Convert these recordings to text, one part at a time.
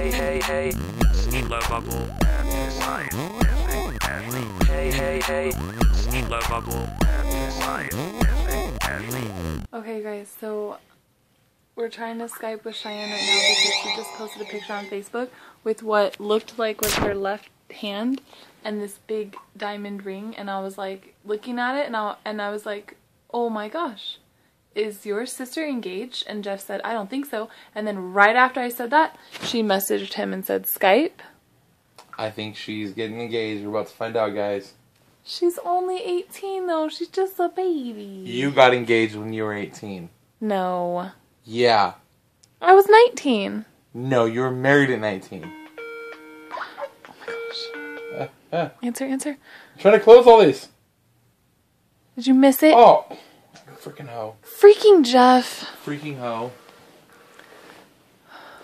Hey, hey, hey. Sweet love bubble. Science. Hey, hey, hey. Sweet love bubble. Science. Okay, guys, so we're trying to Skype with Cheyenne right now because she just posted a picture on Facebook with what looked like was her left hand and this big diamond ring, and I was like looking at it, and I and I was like, oh my gosh, is your sister engaged? And Jeff said, I don't think so. And then right after I said that, she messaged him and said Skype. I think she's getting engaged. We're about to find out, guys. She's only 18 though. She's just a baby. You got engaged when you were 18. No. Yeah. I was 19. No, you were married at 19. oh Uh, uh, Answer, answer. trying to close all these. Did you miss it? Oh, freaking hoe. Freaking Jeff. Freaking hoe.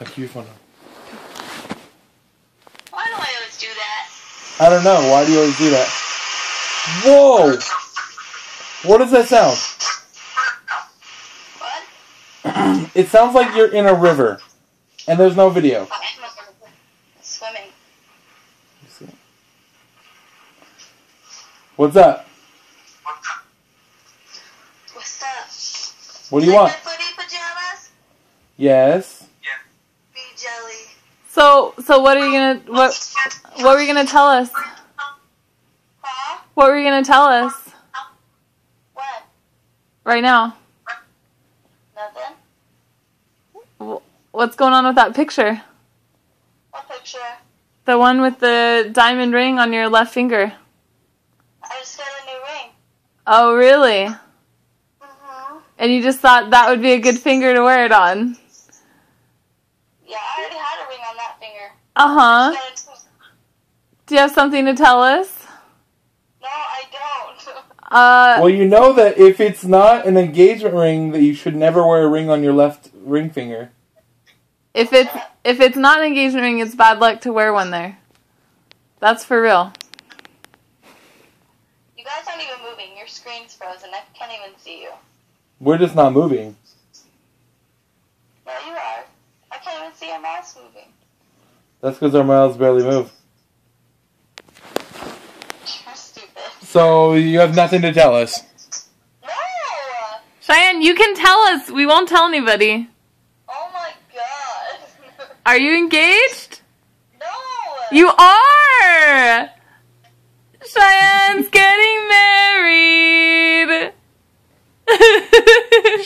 Like your phone. Why do I always do that? I don't know. Why do you always do that? Whoa! What does that sound? What? It sounds like you're in a river, and there's no video. Swimming. What's up? What's up? What do you Like want? my footy pajamas? Yes. Be jelly. So, so what are you gonna what? What were you gonna tell us? Huh? What were you gonna tell us What? right now? Nothing? Wh- What's going on with that picture? What picture? The one with the diamond ring on your left finger. I just got a new ring. Oh, really? And you just thought that would be a good finger to wear it on? Yeah, I already had a ring on that finger. Uh huh. Do you have something to tell us? No, I don't. Uh, Well, you know that if it's not an engagement ring, that you should never wear a ring on your left ring finger. if it's if it's not an engagement ring, it's bad luck to wear one there. That's for real. you guys aren't even moving. Your screen's frozen. I can't even see you. We're just not moving. No, you are. I can't even see our mouse moving. That's because our mouths barely move. You're stupid. So you have nothing to tell us. No! Cheyenne, you can tell us. We won't tell anybody. Oh my god. Are you engaged? no! You are! Cheyenne's getting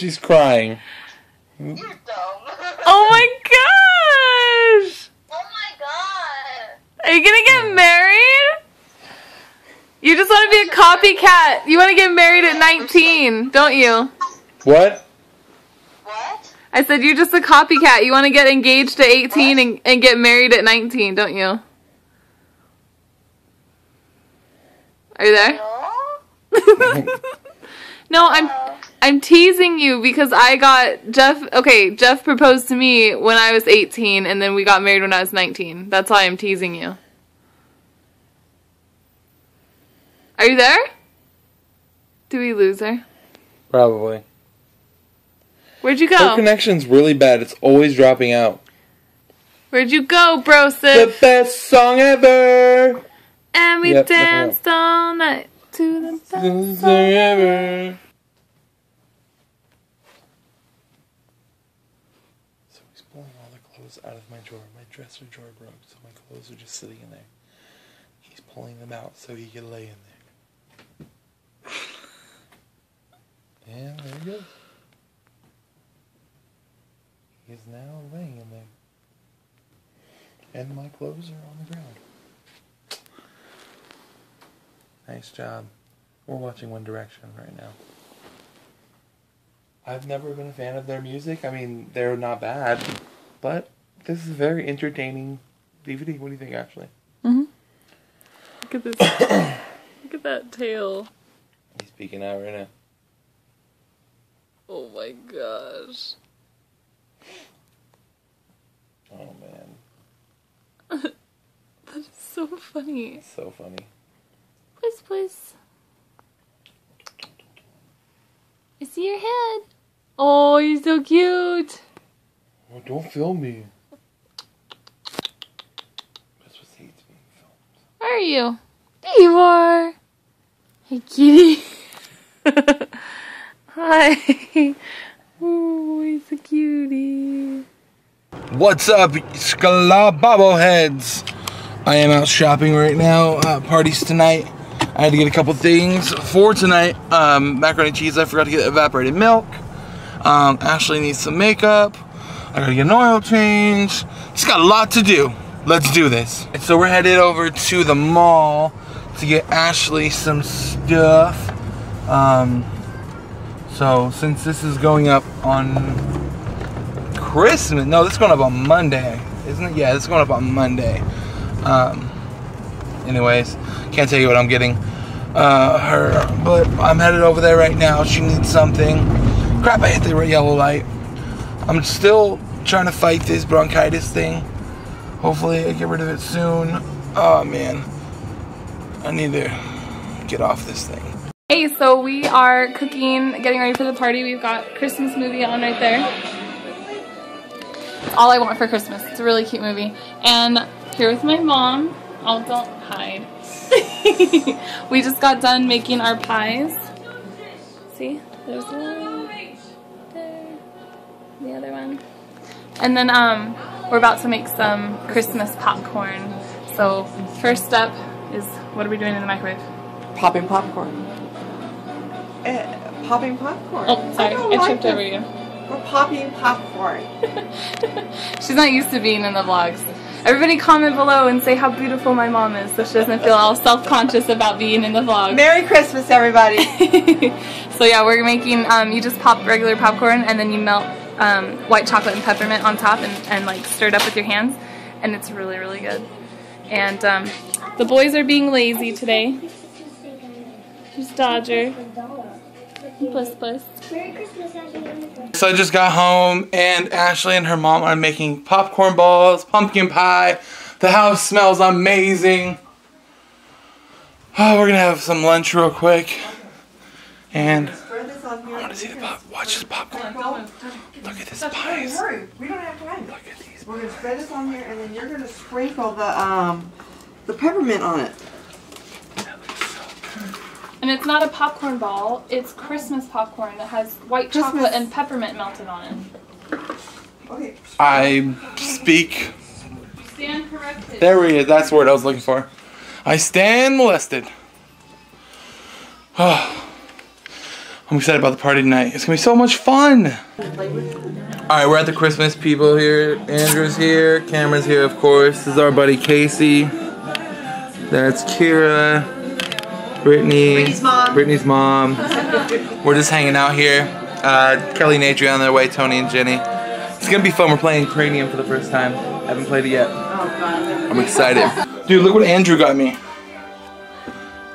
She's crying. You're dumb. oh my gosh! Oh my god. Are you gonna get married? You just want to be a copycat. You want to get married at 19, don't you? What? What? I said you're just a copycat. You want to get engaged at 18 and, and get married at 19, don't you? Are you there? No? no, I'm I'm teasing you because I got Jeff. Okay, Jeff proposed to me when I was 18, and then we got married when I was 19. That's why I'm teasing you. Are you there? Do we lose her? Probably. Where'd you Her go? connection's really bad. It's always dropping out. Where'd you go, bro? The best song ever. And we Yep, danced all night to the Best song ever. So he's pulling all the clothes out of my drawer. My dresser drawer broke, so my clothes are just sitting in there. He's pulling them out so he can lay in there. And there he goes. He is now laying in there. And my clothes are on the ground. Nice job. We're watching One Direction right now. I've never been a fan of their music. I mean, they're not bad, but this is a very entertaining DVD. What do you think, actually? Mm-hmm. Look at this. Look at that tail. He's peeking out right now. Oh my gosh. Oh man, That is so funny. it's so funny. Puss puss. I see your head. Oh, you're so cute. Oh, don't film me. That's what hates being filmed. Where are you? There you are. Hey, kitty. Hi. Oh, he's a cutie. What's up, SchlabobbleHeads? I am out shopping right now. Uh, parties tonight. I had to get a couple things for tonight. Um, macaroni and cheese. I forgot to get evaporated milk. Um, Ashley needs some makeup. I gotta get an oil change. Just got a lot to do. Let's do this. And so we're headed over to the mall to get Ashley some stuff. Um, so since this is going up on Christmas. No, this is going up on Monday, isn't it? Yeah, this is going up on Monday. Um, anyways, can't tell you what I'm getting uh, her, but I'm headed over there right now. She needs something. Crap! I hit the yellow light. I'm still trying to fight this bronchitis thing. Hopefully, I get rid of it soon. Oh man, I need to get off this thing. Hey, so we are cooking, getting ready for the party. We've got Christmas movie on right there. It's all I want for Christmas. It's a really cute movie. And here with my mom. Oh, don't hide. we just got done making our pies. See? There's one. There. The other one. And then um, we're about to make some Christmas popcorn. So first step is, what are we doing in the microwave? Popping popcorn. Uh, popping popcorn. Oh, sorry, don't I like tripped this. over you. We're popping popcorn. She's not used to being in the vlogs. Everybody comment below and say how beautiful my mom is so she doesn't feel all self-conscious about being in the vlog. Merry Christmas, everybody. so yeah, we're making, um, you just pop regular popcorn and then you melt um, white chocolate and peppermint on top and, and like stir it up with your hands. And it's really, really good. And um, the boys are being lazy today. There's Dodger. Puss puss. So I just got home and Ashley and her mom are making popcorn balls, pumpkin pie. The house smells amazing. Oh, we're gonna have some lunch real quick. And Spread this on here. I wanna see the pop watch this popcorn. Look at this Don't pies. worry. We don't have time. Look at these. We're gonna spread this on here, and then you're gonna sprinkle the um the peppermint on it. And it's not a popcorn ball, it's Christmas popcorn that has white Christmas. chocolate and peppermint melted on it. Okay. I speak You Stand corrected. There we is. That's the word I was looking for. I stand molested. I'm excited about the party tonight. It's gonna be so much fun. All right, we're at the Christmas people here. Andrew's here. Cameron's here, of course. This is our buddy Casey. That's Kira. Brittany. Brittany's mom. Brittany's mom. we're just hanging out here. Uh, Kelly and Adrian on their way. Tony and Jenny. It's gonna be fun. We're playing Cranium for the first time. I Haven't played it yet. I'm excited. Dude, look what Andrew got me.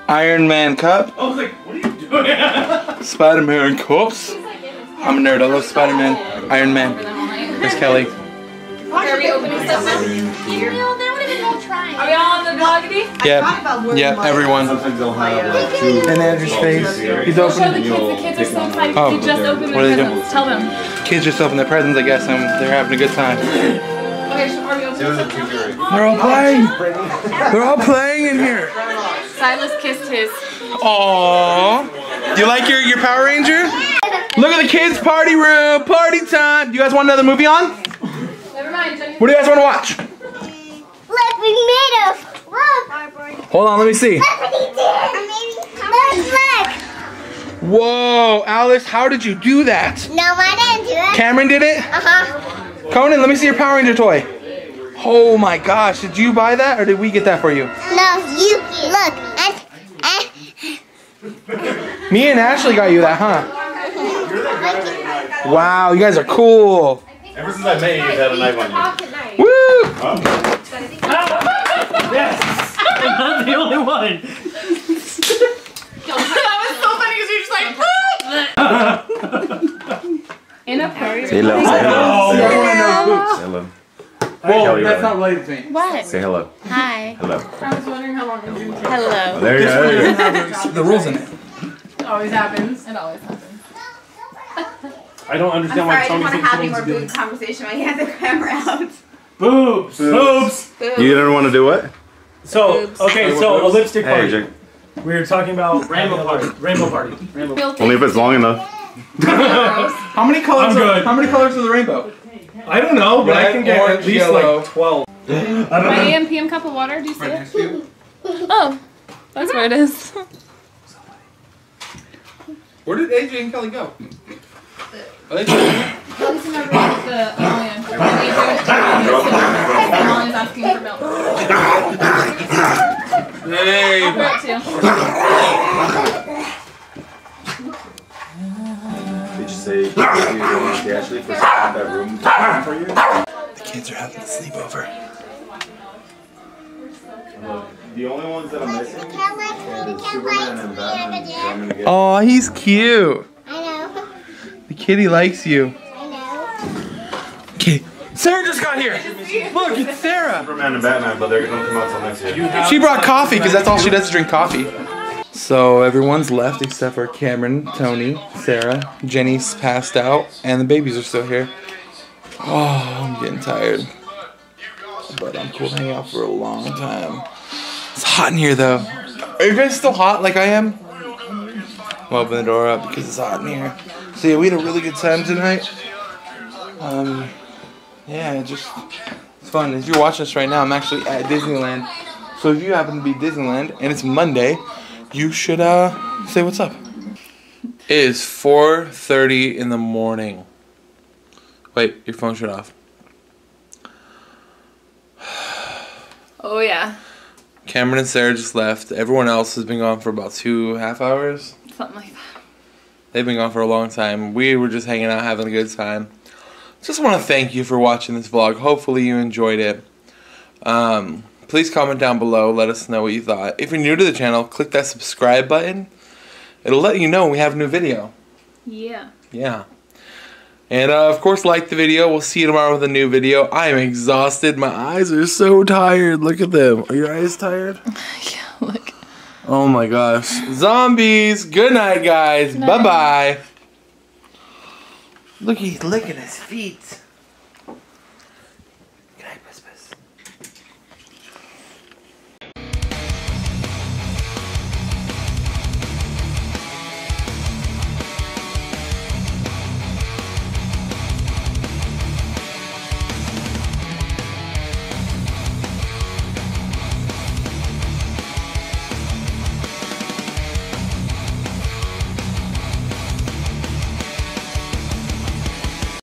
Iron Man cup. I was like, what are you doing? Spider-Man cups. I'm a nerd. I love Spider-Man. Iron Man. There's Kelly. Are we opening stuff now? Are we all on the vloggy? thought Yep. about wearing Yep. my- Everyone. Sometimes they'll have like uh, two. And Andrew's face. He's Show the kids. The kids are so excited. Oh. They just opened What are they their doing? presents. Tell them. Kids just opened their presents, I guess, and they're having a good time. Okay, so are we opening stuff now? They're all playing. They're all playing in here. Silas kissed his. Aww. Do you like your, your Power Ranger? Look at the kids' party room. Party time. Do you guys want another movie on? Never mind, Jenny. What do you guys want to watch? Look, we made a look. Hold on, let me see. Look what he did. Look, look. Whoa, Alice, how did you do that? No, I didn't do it. Cameron did it? Uh huh. Conan, let me see your Power Ranger toy. Oh my gosh, did you buy that or did we get that for you? No, you look. And, and Me and Ashley got you that, huh? Wow, you guys are cool. Ever since I met you, you've had a knife on you. Woo! Yes! I'm not the only one. that was so funny because you're just like. In a party. Say hello. Say hello. Oh, Say hello. Whoa, that's not related to me. what? Say hello. Hi. Hello. I was wondering how long it would take. Hello. There. There you go. The rules in it. It always happens. It always happens. I don't understand I'm understand sorry, why I didn't want to thinks have any more someone's boob doing conversation when you had the camera out. boobs. Boobs. Boobs. You don't want to do what? So Oops. okay, so a lipstick Hey, party. Jake. We were talking about rainbow party. Rainbow party. Rainbow. Only if it's long enough. How many colors? I'm good. Are, how many colors are the rainbow? I don't know, but I Red, can get orange, at least yellow. like twelve. I don't My know. AM PM cup of water, do you see it? Oh, that's where it is. Where did AJ and Kelly go? Are they Kelly's in my room with the Himalayan. Molly's asking for milk. Hey. I'll throw it. Did you say you want to Ashley for that room for you? The kids are having a sleepover. The only ones that I'm missing Superman and Batman. So I'm gonna get. Oh, he's cute. I know. The kitty likes you. I know. Okay. Sarah just got here. Look, it's Sarah. Superman and Batman, but they're gonna come out till next year. She brought coffee because that's all she does is drink coffee. So everyone's left except for Cameron, Tony, Sarah, Jenny's passed out, and the babies are still here. Oh, I'm getting tired. But I'm cool to hang out for a long time. It's hot in here though. Are you guys still hot like I am? I'll open the door up because it's hot in here. So yeah, we had a really good time tonight. Um, yeah, it just it's fun. If you're watching this right now, I'm actually at Disneyland. So if you happen to be Disneyland and it's Monday, you should uh say what's up. It is 4:30 in the morning. Wait, your phone shut off. Oh yeah, Cameron and Sarah just left. Everyone else has been gone for about two half hours. something like that. They've been gone for a long time. We were just hanging out, having a good time. Just want to thank you for watching this vlog. Hopefully you enjoyed it. Um, please comment down below. Let us know what you thought. If you're new to the channel, click that subscribe button. It'll let you know we have a new video. Yeah. Yeah. And uh, of course, like the video. We'll see you tomorrow with a new video. I am exhausted. My eyes are so tired. Look at them. Are your eyes tired? Yeah. Look. Oh my gosh. Zombies. Good night, guys. night. Bye bye. Look, he's licking his feet.